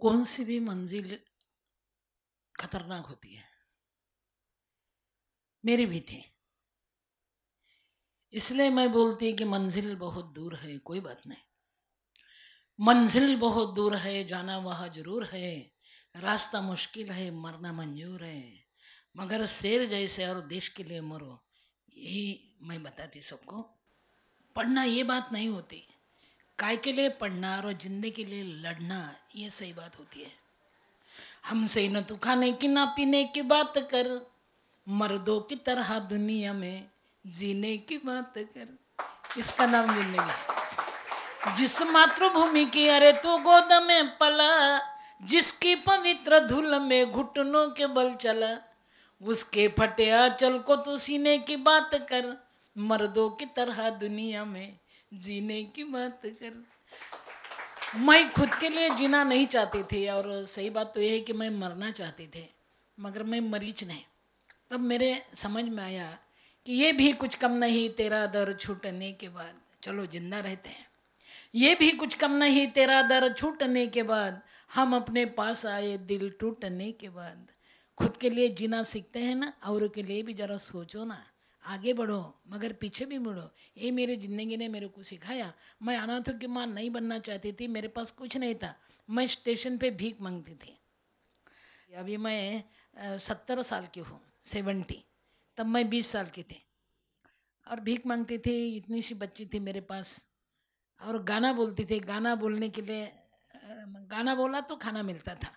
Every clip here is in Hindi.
कौन सी भी मंजिल खतरनाक होती है? मेरी भी थी। इसलिए मैं बोलती कि मंजिल बहुत दूर है, कोई बात नहीं। मंजिल बहुत दूर है, जाना वहाँ ज़रूर है। रास्ता मुश्किल है, मरना मंजूर है। मगर शेर जैसे और देश के लिए मरो, यही मैं बताती सबको। पढ़ना ये बात नहीं होती। काय के लिए पढ़ना और ज़िंदगी के लिए लड़ना, ये सही बात होती है। हमसे न तू खाने की ना पीने की बात कर, मर्दों की तरह दुनिया में जीने की बात कर। इसका नाम ज़िंदगी जिस मातृभूमि की अरे तू गोद में पला, जिसकी पवित्र धूल में घुटनों के बल चला, उसके फटे आंचल को तू सीने की बात कर, मर्दों की तरह दुनिया में जीने की बात कर। मैं खुद के लिए जीना नहीं चाहती थी और सही बात तो यह है कि मैं मरना चाहती थी, मगर मैं मरीच नहीं। तब मेरे समझ में आया कि ये भी कुछ कम नहीं, तेरा दर छूटने के बाद। चलो, ज़िंदा रहते हैं। ये भी कुछ कम नहीं, तेरा दर छूटने के बाद। हम अपने पास आए, दिल टूटने के बाद। खुद के लिए जीना सीखते हैं ना, और के लिए भी ज़रा सोचो ना। आगे बढ़ो, मगर पीछे भी मुड़ो। ये मेरी ज़िंदगी ने मेरे को सिखाया। मैं अनाथों की माँ नहीं बनना चाहती थी, मेरे पास कुछ नहीं था। मैं स्टेशन पे भीख मांगती थी। अभी मैं सत्तर साल की हूँ, सेवेंटी। तब मैं बीस साल की थी। और भीख मांगती थी, इतनी सी बच्ची थी मेरे पास। और गाना बोलती थी। गाना बोलने के लिए गाना बोला तो खाना मिलता था।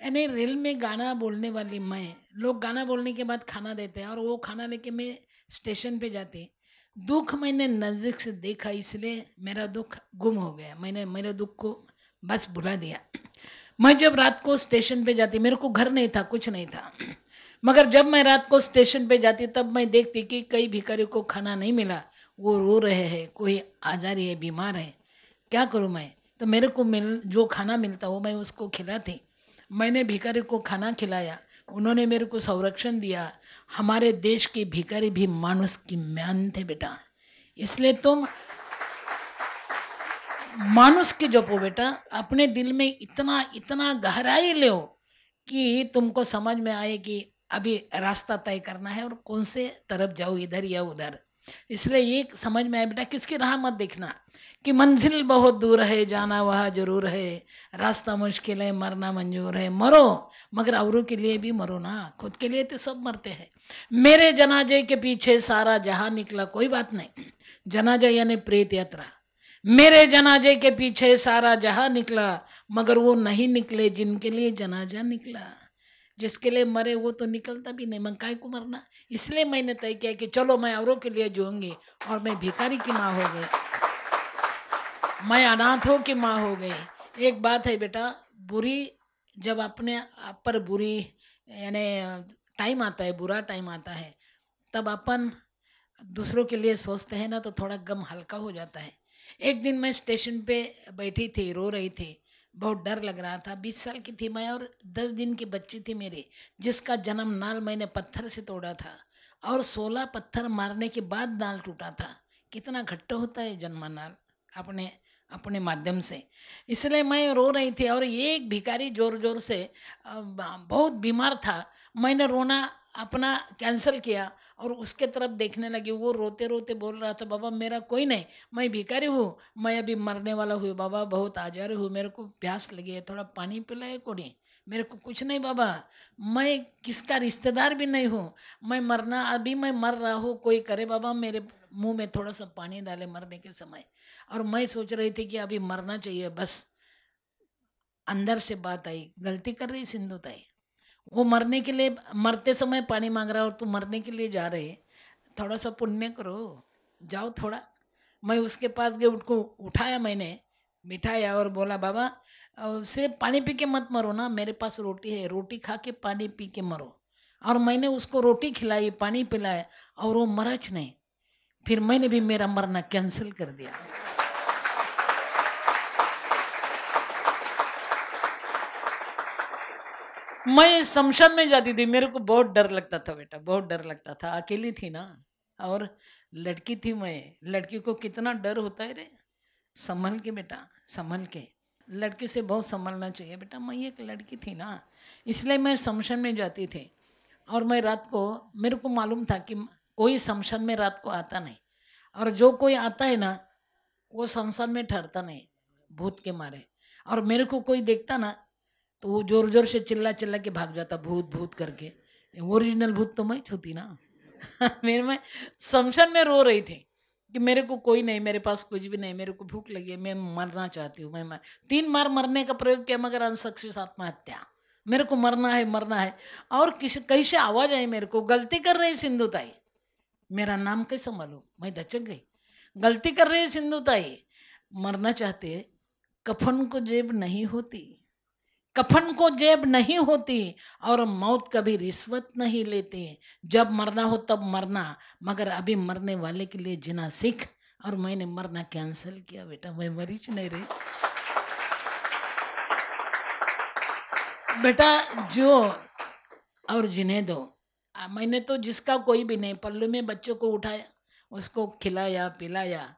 यानी रेल में गाना बोलने वाली मैं लोग गाना बोलने के बाद खाना देते हैं और वो खाना लेके मैं स्टेशन पे जाती दुख मैंने नज़दीक से देखा, इसलिए मेरा दुख गुम हो गया। मैंने, मेरे दुख को बस बुला दिया। मैं जब रात को स्टेशन पे जाती, मेरे को घर नहीं था, कुछ नहीं था। मगर जब मैं रात को स्टेशन पे जाती, तब मैं देखती कि कई भिखारी को खाना नहीं मिला। वो रो रहे हैं, कोई आजारी है, बीमार है। क्या करूँ मैं? तो मेरे को मिल, जो खाना मिलता, वो मैं उसको खिलाती। मैंने भिखारी को खाना खिलाया। उन्होंने मेरे को संरक्षण दिया। हमारे देश के भिखारी भी मानुष की म्यान थे बेटा। इसलिए तुम मानुष के जपो बेटा। अपने दिल में इतना इतना गहराई लो कि तुमको समझ में आए कि अभी रास्ता तय करना है और कौन से तरफ़ जाओ, इधर या उधर। इसलिए ये समझ में आए बेटा, किसकी राह मत देखना। कि मंजिल बहुत दूर है, जाना वहाँ ज़रूर है। रास्ता मुश्किल है, मरना मंजूर है। मरो, मगर औरों के लिए भी मरो ना। खुद के लिए तो सब मरते हैं। मेरे जनाजे के पीछे सारा जहाँ निकला, कोई बात नहीं। जनाजा यानी प्रेत यात्रा। मेरे जनाजे के पीछे सारा जहाँ निकला, मगर वो नहीं निकले जिनके लिए जनाजा निकला। जिसके लिए मरे, वो तो निकलता भी नहीं। मैं काय को मरना? इसलिए मैंने तय किया कि चलो मैं औरों के लिए जीऊँगी और मैं भिखारी की माँ हो गई। मैं अनाथों की माँ हो गई। एक बात है बेटा, बुरी जब अपने आप पर बुरी, यानी, टाइम आता है, बुरा टाइम आता है, तब अपन दूसरों के लिए सोचते हैं ना तो थोड़ा गम हल्का हो जाता है। एक दिन मैं स्टेशन पे बैठी थी, रो रही थी, बहुत डर लग रहा था। बीस साल की थी मैं और दस दिन की बच्ची थी मेरी, जिसका जन्म नाल मैंने पत्थर से तोड़ा था और सोलह पत्थर मारने के बाद नाल टूटा था। कितना घट्ट होता है जन्म नाल, अपने अपने माध्यम से। इसलिए मैं रो रही थी और एक भिकारी ज़ोर ज़ोर से बहुत बीमार था। मैंने रोना, अपना कैंसिल किया और उसके तरफ़ देखने लगी। वो रोते रोते बोल रहा था, बाबा, मेरा कोई नहीं, मैं भिकारी हूँ, मैं अभी मरने वाला हूँ। बाबा, बहुत आजार हूँ, मेरे को प्यास लगी है, थोड़ा पानी पिलाए कोड़ी मेरे को कुछ नहीं बाबा। मैं किसका रिश्तेदार भी नहीं हूँ। मैं मरना, अभी मैं मर रहा हूँ। कोई करे बाबा, मेरे मुँह में थोड़ा सा पानी डाले मरने के समय। और मैं सोच रही थी कि अभी मरना चाहिए, बस। अंदर से बात आई, गलती कर रही सिंधु ताई। वो मरने के लिए, मरते समय पानी मांग रहा और तू मरने के लिए जा रहे। थोड़ा सा पुण्य करो। जाओ थोड़ा। मैं उसके पास गए उसको उठाया मैंने। बिठाया और बोला, बाबा सिर्फ़ पानी पी के मत मरो ना, मेरे पास रोटी है, रोटी खा के पानी पी के मरो। और मैंने उसको रोटी खिलाई, पानी पिलाया और वो मरच नहीं। फिर मैंने भी मेरा मरना कैंसिल कर दिया। मैं शमशान में जाती थी, मेरे को बहुत डर लगता था बेटा, बहुत डर लगता था। अकेली थी ना, और लड़की थी मैं। लड़की को कितना डर होता है रे, संभल के बेटा। संभल के। लड़के से बहुत संभलना चाहिए। बेटा, मैं एक लड़की थी ना, इसलिए मैं शमशान में जाती थी। और मैं रात को, मेरे को मालूम था कि कोई शमशान में रात को आता नहीं। और जो कोई आता है ना, वो शमशान में ठहरता नहीं, भूत के मारे। और मेरे को कोई देखता ना तो वो ज़ोर ज़ोर से चिल्ला चिल्ला के भाग जाता, भूत भूत करके। ओरिजिनल भूत तो मैं छूती ना। मेरे में शमशान में रो रही थी। कि मेरे को कोई नहीं, मेरे पास कुछ भी नहीं, मेरे को भूख लगी है, मैं मरना चाहती हूँ, मैं मर, तीन बार मरने का प्रयोग किया, मगर अनसक्सेस आत्महत्या। मेरे को मरना है मरना है। और किसी, कहीं से आवाज़ आई मेरे को, गलती कर रही सिंधु ताई। मेरा नाम कैसे मालूम मैं दचक गई। गलती कर रही सिंधु ताई। मरना चाहते कफन को जेब नहीं होती। कफन को जेब नहीं होती और मौत कभी रिश्वत नहीं लेती। जब मरना हो तब मरना, मगर अभी मरने वाले के लिए जीना सीख। और मैंने मरना कैंसिल किया बेटा, मैं मरीज़ नहीं रही। बेटा, जो और जिन्हें दो। मैंने तो जिसका कोई भी नहीं, पल्लू में बच्चों को उठाया, उसको खिलाया, पिलाया,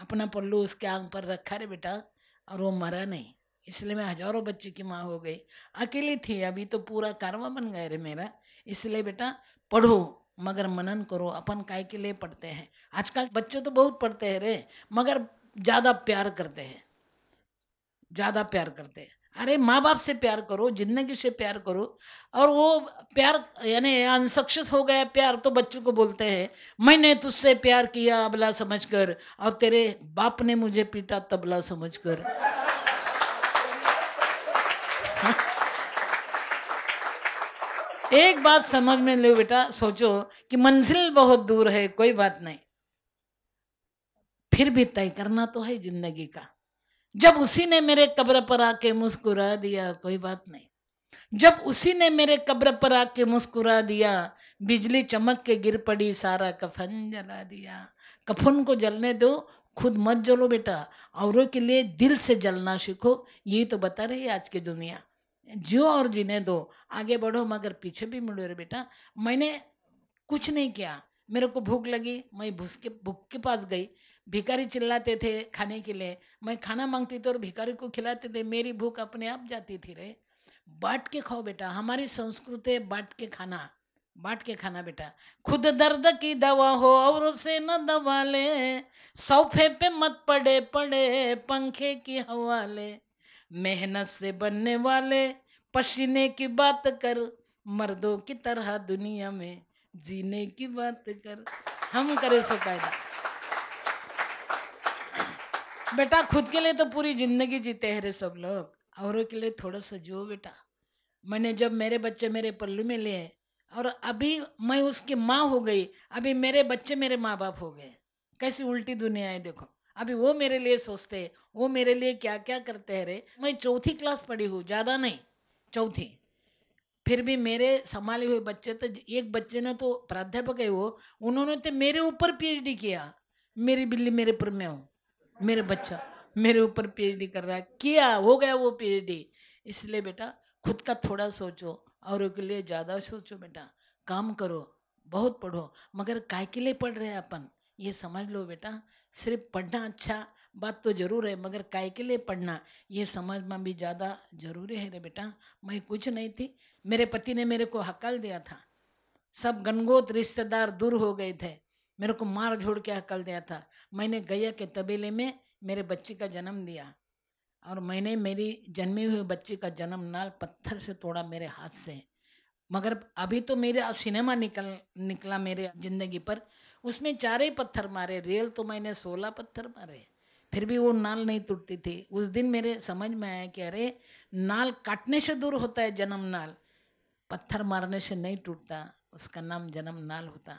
अपना पल्लू उसके आँख पर रखा रे बेटा, और वो मरा नहीं। इसलिए मैं हज़ारों बच्चे की माँ हो गई। अकेली थी, अभी तो पूरा कारवा बन गया रे मेरा। इसलिए बेटा, पढ़ो, मगर मनन करो, अपन काय के लिए पढ़ते हैं? आजकल बच्चे तो बहुत पढ़ते हैं रे, मगर ज़्यादा प्यार करते हैं। ज़्यादा प्यार करते हैं। अरे माँ बाप से प्यार करो, ज़िंदगी से प्यार करो, और वो प्यार, यानी अनसक्सेस हो गया प्यार तो बच्चों को बोलते हैं, मैंने तुझसे प्यार किया अबला समझकर, और तेरे बाप ने मुझे पीटा तबला समझकर। एक बात समझ में लो बेटा, सोचो कि मंजिल बहुत दूर है, कोई बात नहीं। फिर भी तय करना तो है ज़िंदगी का। जब उसी ने मेरे कब्र पर आके मुस्कुरा दिया, कोई बात नहीं। जब उसी ने मेरे कब्र पर आके मुस्कुरा दिया, बिजली चमक के गिर पड़ी, सारा कफन जला दिया। कफन को जलने दो, खुद मत जलो बेटा, औरों के लिए दिल से जलना सीखो ये तो बता रही है आज की दुनिया। जो और जीने दो, आगे बढ़ो, मगर पीछे भी मुड़ो रे बेटा। मैंने कुछ नहीं किया। मेरे को भूख लगी, मैं भूस के, भूख के पास गई। भिखारी चिल्लाते थे खाने के लिए। मैं खाना मांगती थी और भिखारी को खिलाते थे, मेरी भूख अपने आप जाती थी रे। बांट के खाओ बेटा, हमारी संस्कृति है बांट के खाना। बांट के खाना बेटा। खुद दर्द की दवा हो और उसे न दवा ले। सोफे पे मत पड़े पड़े पंखे की हवाले। मेहनत से बनने वाले, पसीने की बात कर, मर्दों की तरह दुनिया में जीने की बात कर। हम करें सो कायदा बेटा, खुद के लिए तो पूरी ज़िंदगी जीते हैं रे सब लोग, औरों के लिए थोड़ा सा जो बेटा। मैंने जब मेरे बच्चे मेरे पल्लू में लिए, और अभी मैं उसकी माँ हो गई, अभी मेरे बच्चे मेरे माँ बाप हो गए। कैसी उल्टी दुनिया है, देखो। अभी वो मेरे लिए सोचते वो मेरे लिए क्या क्या करते हैं रे। मैं चौथी क्लास पढ़ी हूँ, ज़्यादा नहीं, चौथी। फिर भी मेरे संभाले हुए बच्चे तो एक बच्चे ने तो प्राध्यापक है वो, उन्होंने तो मेरे ऊपर पीएचडी किया। मेरी बिल्ली मेरे पर में हूँ, मेरे बच्चा मेरे ऊपर पीएचडी कर रहा है। किया, हो गया वो पीएचडी इसलिए बेटा, खुद का थोड़ा सोचो, और के लिए ज़्यादा सोचो बेटा। काम करो, बहुत पढ़ो, मगर काय के लिए पढ़ रहे हैं अपन? ये समझ लो बेटा, सिर्फ़ पढ़ना अच्छा बात तो ज़रूर है, मगर काय के लिए पढ़ना? ये समझ में भी ज़्यादा ज़रूरी है रे बेटा। मैं कुछ नहीं थी, मेरे पति ने मेरे को हकल दिया था। सब गनगोत रिश्तेदार दूर हो गए थे, मेरे को मार झोड़ के हकल दिया था। मैंने गैया के तबेले में मेरे बच्चे का जन्म दिया, और मैंने मेरी जन्मी हुई बच्ची का जन्म नाल पत्थर से तोड़ा मेरे हाथ से। मगर अभी तो मेरा सिनेमा निकल, निकला मेरे ज़िंदगी पर उसमें चार ही पत्थर मारे रियल तो मैंने सोलह पत्थर मारे। फिर भी वो नाल नहीं टूटती थी। उस दिन मेरे समझ में आया कि अरे, नाल काटने से दूर होता है जन्म नाल। पत्थर मारने से नहीं टूटता, उसका नाम जन्म नाल होता।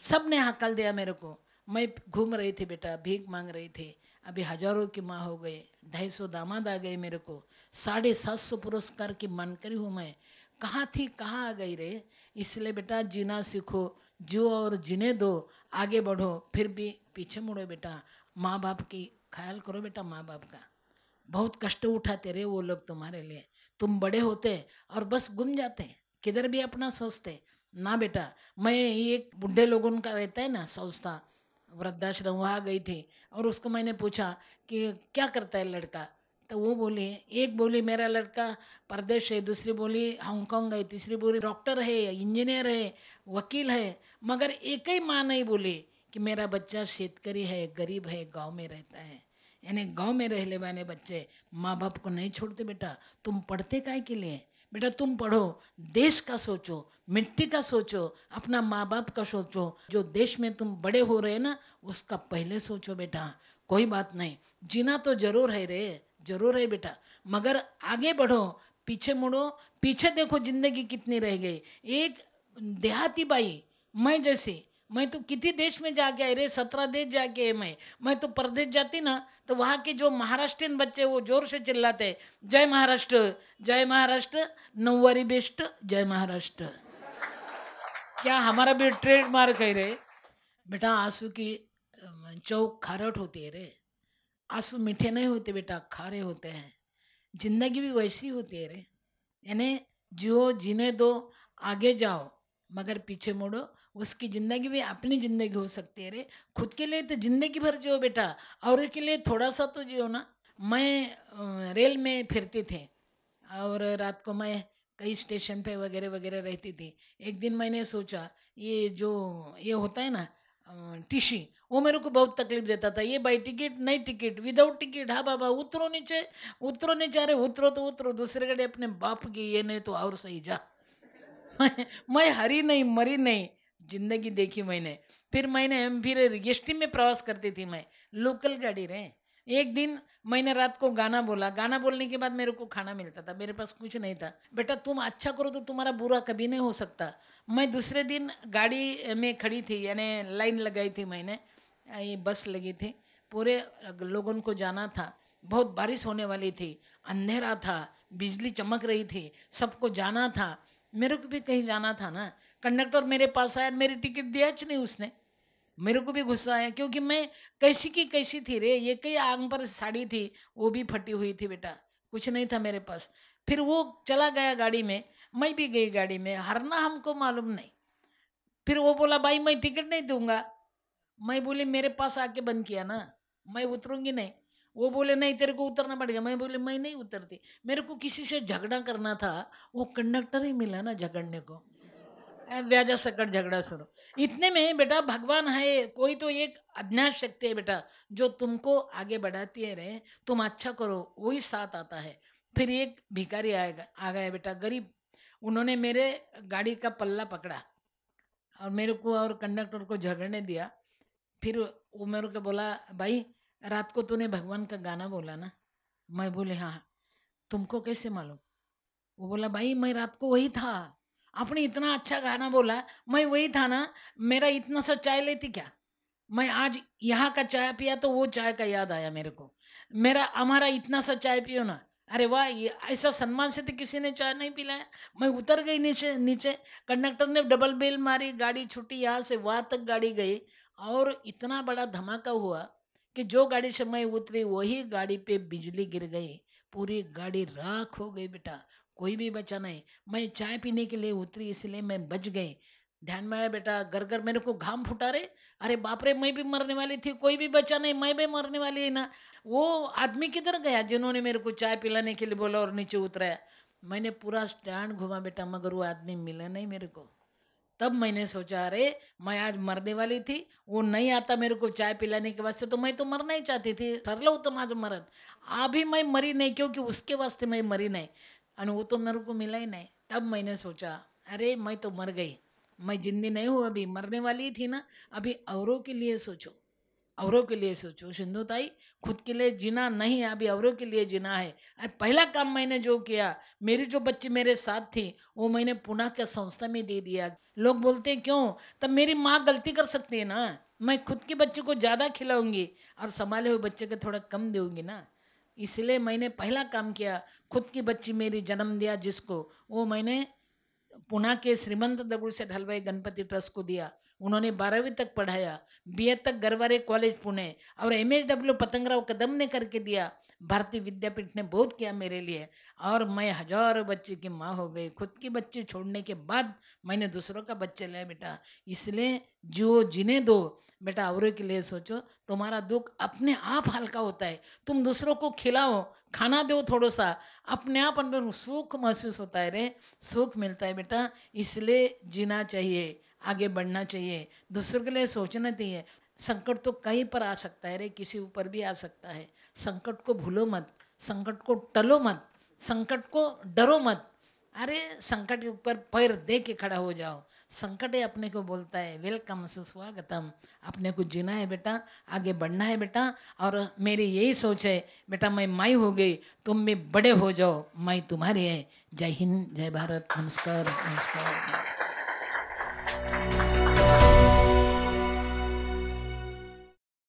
सबने हकल दिया मेरे को। मैं घूम रही थी बेटा, भीख मांग रही थी। अभी हज़ारों की माँ हो गई, ढाई सौ दामाद आ गए मेरे को। साढ़े सात सौ पुरस्कार की मानकरी हूँ मैं। कहाँ थी, कहाँ आ गई रे? इसलिए बेटा, जीना सीखो। जो और जीने दो, आगे बढ़ो, फिर भी पीछे मुड़ो बेटा। माँ बाप की ख्याल करो बेटा माँ बाप का। बहुत कष्ट उठाते रहे वो लोग तुम्हारे लिए। तुम बड़े होते और बस गुम जाते। किधर भी अपना सोचते। ना बेटा, मैं एक बुढ़े लोगों का रहता है ना सोचता वृद्धाश्रम, वहाँ गई थी और उसको मैंने पूछा कि क्या करता है लड़का? तो वो बोली, एक बोली, मेरा लड़का परदेश है, दूसरी बोली, हांगकांग है, तीसरी बोली, डॉक्टर है, इंजीनियर है, वकील है। मगर एक ही माँ नहीं बोली कि मेरा बच्चा शेतकरी है, गरीब है, गाँव में रहता है। यानी गाँव में रहने वाले बच्चे माँ बाप को नहीं छोड़ते बेटा। तुम पढ़ते काय के लिए? बेटा तुम पढ़ो, देश का सोचो, मिट्टी का सोचो, अपना माँ बाप का सोचो। जो देश में तुम बड़े हो रहे ना, उसका पहले सोचो बेटा। कोई बात नहीं, जीना तो ज़रूर है रे। ज़रूर है बेटा। मगर आगे बढ़ो, पीछे मुड़ो, पीछे देखो ज़िंदगी कितनी रह गई। एक देहाती बाई, मैं जैसी, मैं तो कितनी देश में जाके आई रे, सत्रह देश जाके है मैं। मैं तो परदेश जाती ना तो वहाँ के जो महाराष्ट्रियन बच्चे वो ज़ोर से चिल्लाते, जय महाराष्ट्र जय महाराष्ट्र, नौवारी बेस्ट, जय महाराष्ट्र। क्या हमारा भी ट्रेडमार्क है रे। बेटा आँसू की चौक खारट होती है रे। आँसू मीठे नहीं होते बेटा, खारे होते हैं। ज़िंदगी भी वैसी होती है रे। यानी जियो जीने दो, आगे जाओ, मगर पीछे मुड़ो, उसकी ज़िंदगी भी अपनी ज़िंदगी हो सकती है रे। खुद के लिए तो ज़िंदगी भर जियो बेटा, और के लिए थोड़ा सा तो जियो ना। मैं रेल में फिरती थी, और रात को मैं कई स्टेशन पे वगैरह वगैरह रहती थी। एक दिन मैंने सोचा, ये जो, ये होता है ना टीशी, वो मेरे को बहुत तकलीफ़ देता था। ये बाई टिकट, नहीं टिकट विदाउट टिकट हाँ बाबा, उतरो नीचे उतरो नीचे, अरे उतरो तो उतरो, दूसरे गाड़ी अपने बाप की, ये नहीं तो और सही, जा। मैं हरी नहीं, मरी नहीं, ज़िंदगी देखी मैंने। फिर मैंने, फिर एस में प्रवास करती थी मैं लोकल गाड़ी रहे एक दिन मैंने रात को गाना बोला। गाना बोलने के बाद मेरे को खाना मिलता था, मेरे पास कुछ नहीं था। बेटा, तुम अच्छा करो तो तुम्हारा बुरा कभी नहीं हो सकता। मैं दूसरे दिन गाड़ी में खड़ी थी, यानी लाइन लगाई थी मैंने, ये बस लगी थी। पूरे लोगों को जाना था। बहुत बारिश होने वाली थी, अंधेरा था, बिजली चमक रही थी, सबको जाना था। मेरे को भी कहीं जाना था ना। कंडक्टर मेरे पास आया, मेरी टिकट दिया नहीं उसने। मेरे को भी गुस्सा आया क्योंकि मैं कैसी की कैसी थी रे, ये कई आंग पर साड़ी थी, वो भी फटी हुई थी बेटा, कुछ नहीं था मेरे पास। फिर वो चला गया गाड़ी में, मैं भी गई गाड़ी में, हरना हमको मालूम नहीं। फिर वो बोला, भाई, मैं टिकट नहीं दूँगा। मैं बोली, मेरे पास आके बंद किया ना, मैं उतरूँगी नहीं। वो बोले, नहीं, तेरे को उतरना पड़ेगा। मैं बोले, मैं नहीं उतरती, मेरे को किसी से झगड़ा करना था, वो कंडक्टर ही मिला ना झगड़ने को। व्याजा सकट झगड़ा सुनो। इतने में बेटा भगवान है, कोई तो एक अज्ञात शक्ति है बेटा, जो तुमको आगे बढ़ाती है रे तुम अच्छा करो, वही साथ आता है। फिर एक भिखारी आएगा आ गया बेटा, गरीब, उन्होंने मेरे गाड़ी का पल्ला पकड़ा और मेरे को और कंडक्टर को झगड़ने दिया। फिर वो मेरे को बोला, भाई, रात को तूने भगवान का गाना बोला ना? मैं बोले हाँ तुमको कैसे मालूम? वो बोला, भाई, मैं रात को वही था आपने इतना अच्छा गाना बोला, मैं वही था ना, मेरा इतना सा चाय लेती क्या? मैं आज यहाँ का चाय पिया तो वो चाय का याद आया मेरे को। मेरा, हमारा इतना सा चाय पियो ना, अरे वाह, ये ऐसा सम्मान से तो किसी ने चाय नहीं पिलाया। मैं उतर गई नीचे नीचे, कंडक्टर ने डबल बेल मारी, गाड़ी छुट्टी यहाँ से वहाँ तक गाड़ी गई और इतना बड़ा धमाका हुआ कि जो गाड़ी से मैं उतरी, वही गाड़ी पे बिजली गिर गई, पूरी गाड़ी राख हो गई बेटा। कोई भी बचा नहीं। मैं चाय पीने के लिए उतरी, इसलिए मैं बच गई। ध्यान में आया बेटा घर घर मेरे को घाम फुटा रहे अरे बाप रे, मैं भी मरने वाली थी, कोई भी बचा नहीं, मैं भी मरने वाली है ना। वो आदमी किधर गया जिन्होंने मेरे को चाय पिलाने के लिए बोला और नीचे उतराया मैंने पूरा स्टैंड घुमा बेटा, मगर वो आदमी मिला नहीं मेरे को। तब मैंने सोचा, अरे मैं आज मरने वाली थी, वो नहीं आता मेरे को चाय पिलाने के वास्ते तो मैं तो मरना ही चाहती थी। सर लो तो आज मरण। अभी मैं मरी नहीं, क्योंकि उसके वास्ते मैं मरी नहीं। और वो तो मेरे को मिला ही नहीं तब मैंने सोचा अरे मैं तो मर गई मैं जिंदी नहीं हूँ अभी मरने वाली थी ना अभी औरों के लिए सोचो औरों के लिए सोचो सिंधु ताई खुद के लिए जीना नहीं है अभी औरों के लिए जीना है अरे पहला काम मैंने जो किया मेरी जो बच्ची मेरे साथ थी वो मैंने पुनः के संस्था में दे दिया लोग बोलते हैं क्यों तब मेरी माँ गलती कर सकती है ना मैं खुद के बच्चे को ज़्यादा खिलाऊँगी और संभाले हुए बच्चे को थोड़ा कम दूँगी ना इसलिए मैंने पहला काम किया, खुद की बच्ची मेरी जन्म दिया जिसको, वो मैंने पुणे के श्रीमंत दगुड़ से ढलवाई गणपति ट्रस्ट को दिया। उन्होंने बारहवीं तक पढ़ाया बीए तक गरवारे कॉलेज पुणे, और M H W Patangrao Kadam ने करके दिया। भारतीय विद्यापीठ ने बहुत किया मेरे लिए, और मैं हज़ारों बच्चे की माँ हो गई। खुद की बच्चे छोड़ने के बाद मैंने दूसरों का बच्चे लिया, बेटा। इसलिए जो जिन्हें दो, बेटा, औरों के लिए सोचो, तुम्हारा दुख अपने आप हल्का होता है। तुम दूसरों को खिलाओ, खाना दो थोड़ा सा अपने आप अंदर सुख महसूस होता है रे, सुख मिलता है, बेटा। इसलिए जीना चाहिए। आगे बढ़ना चाहिए। दूसरों के लिए सोचना चाहिए। संकट तो कहीं पर आ सकता है रे किसी ऊपर भी आ सकता है। संकट को भूलो मत संकट को टलो मत संकट को डरो मत। अरे संकट के ऊपर पैर दे के खड़ा हो जाओ। संकट है अपने को बोलता है वेलकम सुस्वागतम। अपने को जीना है बेटा आगे बढ़ना है बेटा और मेरी यही सोच है बेटा मैं माई हो गई तुम भी बड़े हो जाओ माई तुम्हारी है। जय हिंद जय भारत नमस्कार नमस्कार, नमस्कार।